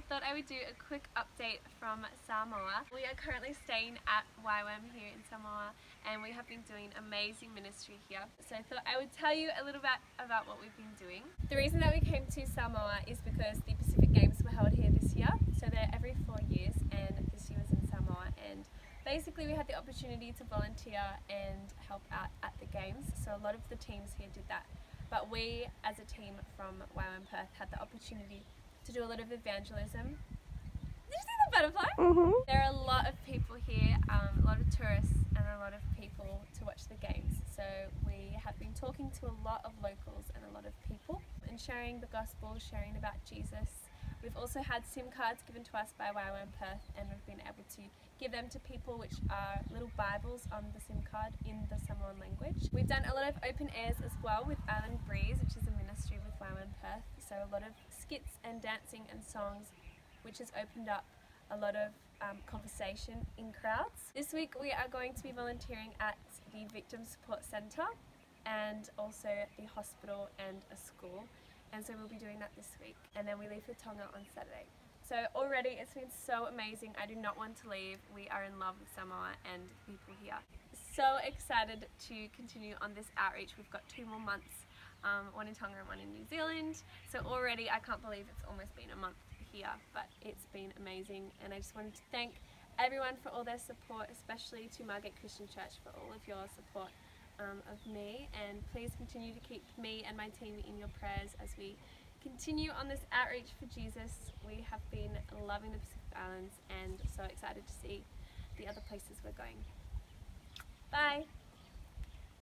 I thought I would do a quick update from Samoa. We are currently staying at YWAM here in Samoa and we have been doing amazing ministry here. So I thought I would tell you a little bit about what we've been doing. The reason that we came to Samoa is because the Pacific Games were held here this year. So they're every four years and this year was in Samoa and basically we had the opportunity to volunteer and help out at the games. So a lot of the teams here did that. But we as a team from YWAM Perth had the opportunity to do a lot of evangelism. Did you see the butterfly? Mm-hmm. There are a lot of people here, um, a lot of tourists and a lot of people to watch the games. So we have been talking to a lot of locals and a lot of people and sharing the gospel, sharing about Jesus. We've also had SIM cards given to us by YWAM Perth and we've been able to give them to people which are little Bibles on the SIM card in the Samoan language. We've done a lot of open airs as well with Island Breeze which is a ministry with YWAM Perth. So a lot of skits and dancing and songs which has opened up a lot of um, conversation in crowds. This week we are going to be volunteering at the Victim Support Centre and also at the hospital and a school and so we'll be doing that this week and then we leave for Tonga on Saturday. So already it's been so amazing. I do not want to leave. We are in love with Samoa and people here. So excited to continue on this outreach. We've got two more months, um, one in Tonga and one in New Zealand. So already I can't believe it's almost been a month here, but it's been amazing. And I just wanted to thank everyone for all their support, especially to Margate Christian Church for all of your support um, of me. And please continue to keep me and my team in your prayers as we continue on this outreach for Jesus. We have been loving the Pacific Islands and so excited to see the other places we're going. Bye!